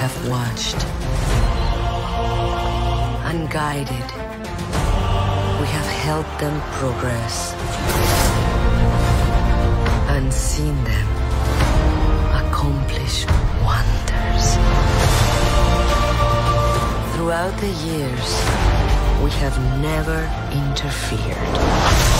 have watched, unguided, we have helped them progress, and seen them accomplish wonders. Throughout the years, we have never interfered.